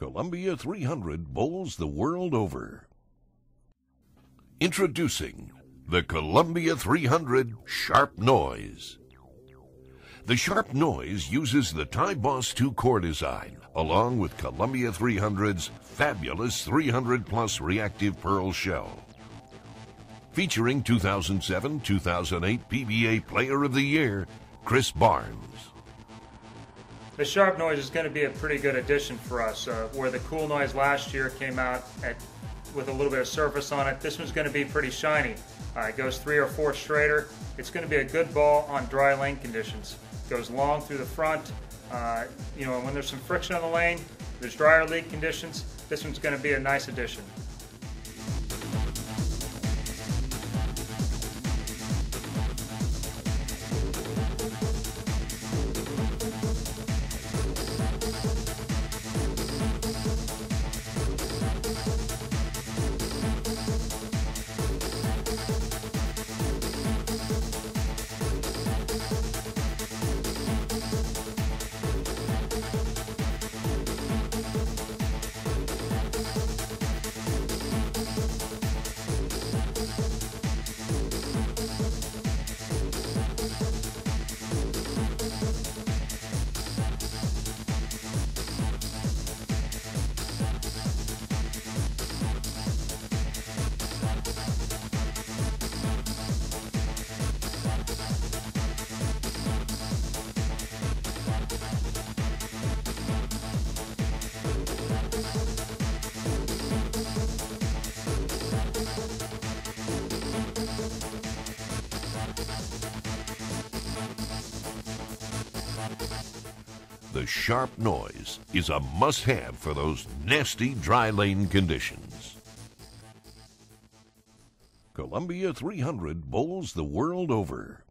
Columbia 300 bowls the world over. Introducing the Columbia 300 Sharp Noize. The Sharp Noize uses the TI Boss 2 core design along with Columbia 300's fabulous 300 plus reactive pearl shell. Featuring 2007-2008 PBA Player of the Year, Chris Barnes. The Sharp Noize is going to be a pretty good addition for us. Uh, where the Cool Noise last year came out at, with a little bit of surface on it, this one's going to be pretty shiny. Uh, it goes three or four straighter. It's going to be a good ball on dry lane conditions. It Goes long through the front. Uh, you know, when there's some friction on the lane, there's drier lead conditions, this one's going to be a nice addition. The Sharp Noize is a must have for those nasty dry lane conditions. Columbia 300 bowls the world over.